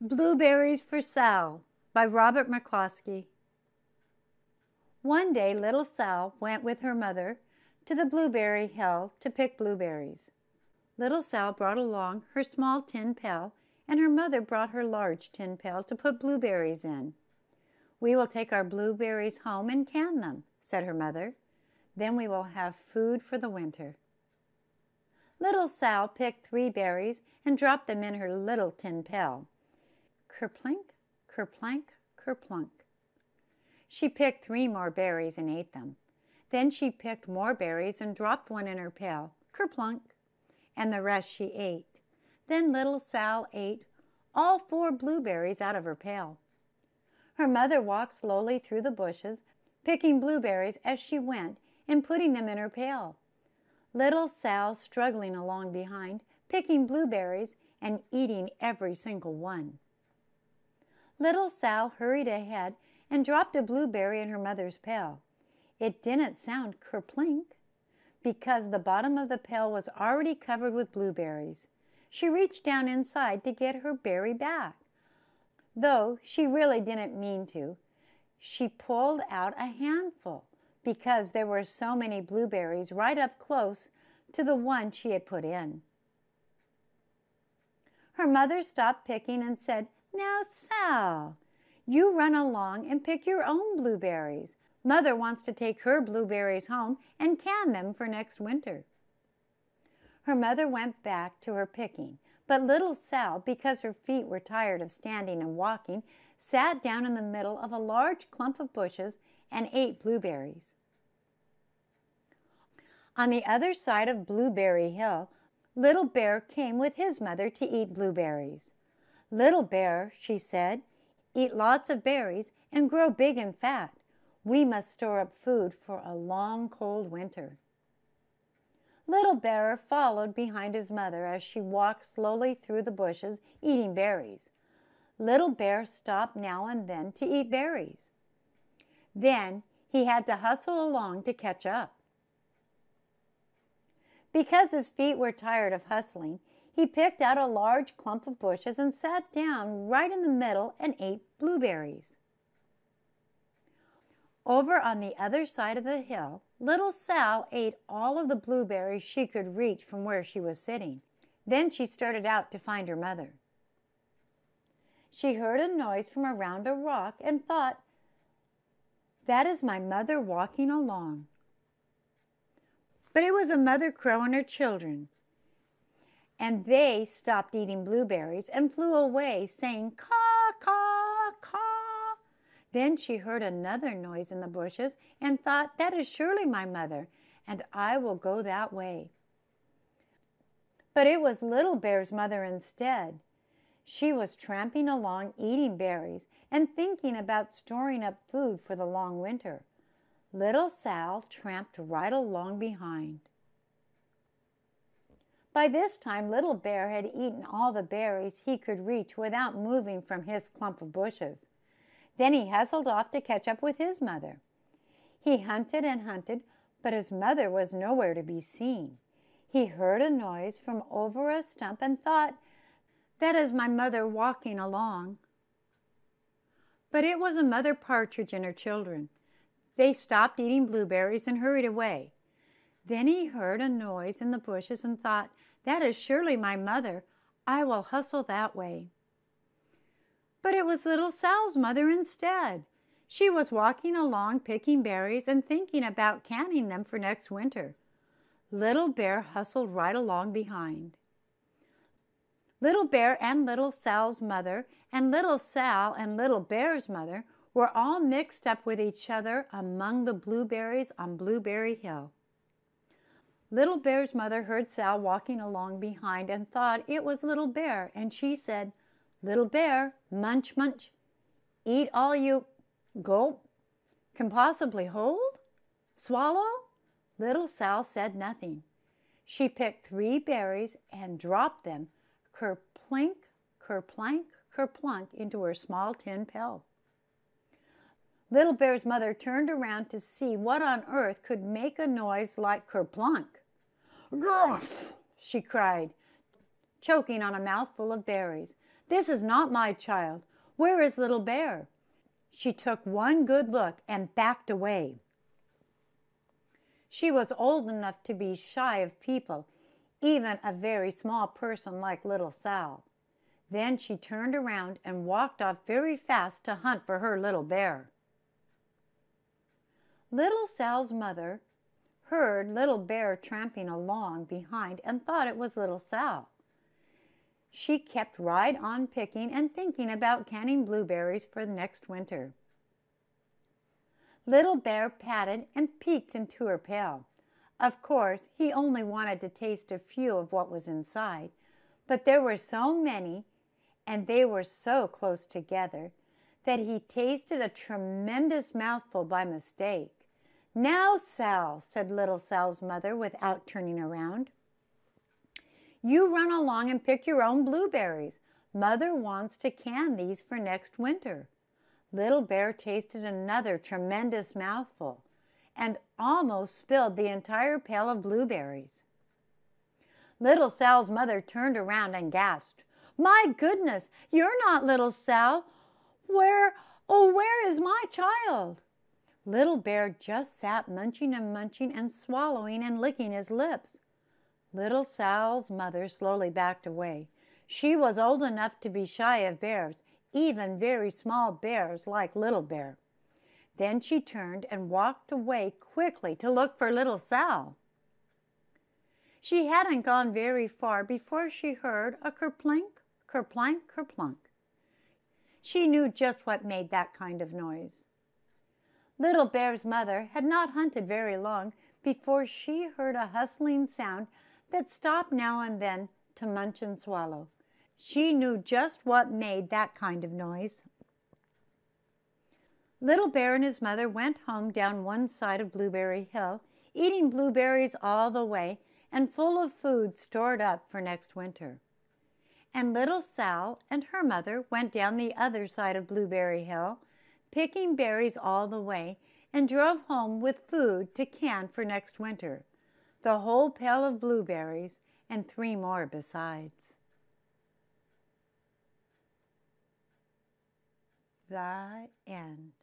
Blueberries for Sal by Robert McCloskey. One day little Sal went with her mother to the blueberry hill to pick blueberries. Little Sal brought along her small tin pail, and her mother brought her large tin pail to put blueberries in. We will take our blueberries home and can them, said her mother. Then we will have food for the winter. Little Sal picked three berries and dropped them in her little tin pail kerplink, kerplank, kerplunk. She picked three more berries and ate them. Then she picked more berries and dropped one in her pail, kerplunk, and the rest she ate. Then little Sal ate all four blueberries out of her pail. Her mother walked slowly through the bushes, picking blueberries as she went and putting them in her pail. Little Sal struggling along behind, picking blueberries and eating every single one. Little Sal hurried ahead and dropped a blueberry in her mother's pail. It didn't sound kerplink because the bottom of the pail was already covered with blueberries. She reached down inside to get her berry back. Though she really didn't mean to, she pulled out a handful because there were so many blueberries right up close to the one she had put in. Her mother stopped picking and said, now, Sal, you run along and pick your own blueberries. Mother wants to take her blueberries home and can them for next winter. Her mother went back to her picking, but little Sal, because her feet were tired of standing and walking, sat down in the middle of a large clump of bushes and ate blueberries. On the other side of Blueberry Hill, Little Bear came with his mother to eat blueberries. Little Bear, she said, eat lots of berries and grow big and fat. We must store up food for a long, cold winter. Little Bear followed behind his mother as she walked slowly through the bushes, eating berries. Little Bear stopped now and then to eat berries. Then he had to hustle along to catch up. Because his feet were tired of hustling, he picked out a large clump of bushes and sat down right in the middle and ate blueberries. Over on the other side of the hill, little Sal ate all of the blueberries she could reach from where she was sitting. Then she started out to find her mother. She heard a noise from around a rock and thought, That is my mother walking along. But it was a mother crow and her children and they stopped eating blueberries and flew away, saying, Caw, caw, caw. Then she heard another noise in the bushes and thought, That is surely my mother, and I will go that way. But it was Little Bear's mother instead. She was tramping along eating berries and thinking about storing up food for the long winter. Little Sal tramped right along behind. By this time Little Bear had eaten all the berries he could reach without moving from his clump of bushes. Then he hustled off to catch up with his mother. He hunted and hunted, but his mother was nowhere to be seen. He heard a noise from over a stump and thought, That is my mother walking along. But it was a mother partridge and her children. They stopped eating blueberries and hurried away. Then he heard a noise in the bushes and thought, that is surely my mother. I will hustle that way. But it was little Sal's mother instead. She was walking along picking berries and thinking about canning them for next winter. Little Bear hustled right along behind. Little Bear and Little Sal's mother and Little Sal and Little Bear's mother were all mixed up with each other among the blueberries on Blueberry Hill. Little Bear's mother heard Sal walking along behind and thought it was Little Bear, and she said, Little Bear, munch, munch, eat all you gulp can possibly hold? Swallow? Little Sal said nothing. She picked three berries and dropped them kerplink, kerplank, kerplunk into her small tin pail. Little Bear's mother turned around to see what on earth could make a noise like kerplunk. Gruff! she cried. choking on a mouthful of berries. This is not my child. Where is Little Bear? She took one good look and backed away. She was old enough to be shy of people, even a very small person like little Sal. Then she turned around and walked off very fast to hunt for her little bear. Little Sal's mother heard Little Bear tramping along behind and thought it was Little Sal. She kept right on picking and thinking about canning blueberries for next winter. Little Bear patted and peeked into her pail. Of course, he only wanted to taste a few of what was inside, but there were so many and they were so close together that he tasted a tremendous mouthful by mistake. Now, Sal, said little Sal's mother without turning around. You run along and pick your own blueberries. Mother wants to can these for next winter. Little Bear tasted another tremendous mouthful and almost spilled the entire pail of blueberries. Little Sal's mother turned around and gasped, My goodness, you're not little Sal. Where, oh, where is my child? Little Bear just sat munching and munching and swallowing and licking his lips. Little Sal's mother slowly backed away. She was old enough to be shy of bears, even very small bears like Little Bear. Then she turned and walked away quickly to look for little Sal. She hadn't gone very far before she heard a kerplink, kerplank, kerplunk. She knew just what made that kind of noise. Little Bear's mother had not hunted very long before she heard a hustling sound that stopped now and then to munch and swallow. She knew just what made that kind of noise. Little Bear and his mother went home down one side of Blueberry Hill, eating blueberries all the way and full of food stored up for next winter. And little Sal and her mother went down the other side of Blueberry Hill, picking berries all the way, and drove home with food to can for next winter the whole pail of blueberries and three more besides. the end.